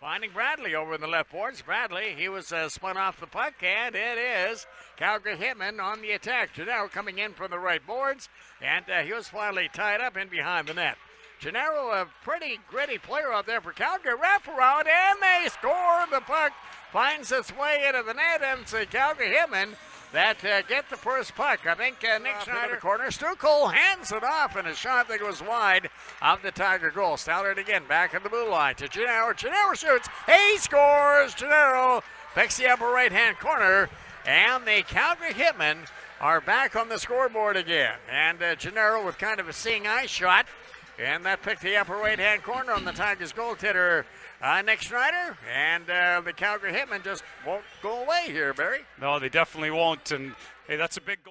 Finding Bradley over in the left boards. Bradley, he was uh, spun off the puck, and it is Calgary Hitmen on the attack. Gennaro coming in from the right boards, and uh, he was finally tied up in behind the net. Gennaro, a pretty gritty player out there for Calgary. Wrap around, and they score. The puck finds its way into the net, and it's Calgary Hitmen that uh, get the first puck. I think uh, Nick Schneider corner. Stukel hands it off, and a shot that goes wide of the Tiger goal. Stallard again back in the blue line to Gennaro. Gennaro shoots. He scores. Gennaro picks the upper right hand corner, and the Calgary Hitmen are back on the scoreboard again. And uh, Gennaro with kind of a seeing eye shot. And that picked the upper right hand corner on the Tigers goaltender, uh, Nick Schneider. And uh, the Calgary Hitmen just won't go away here, Barry. No, they definitely won't. And hey, that's a big goal.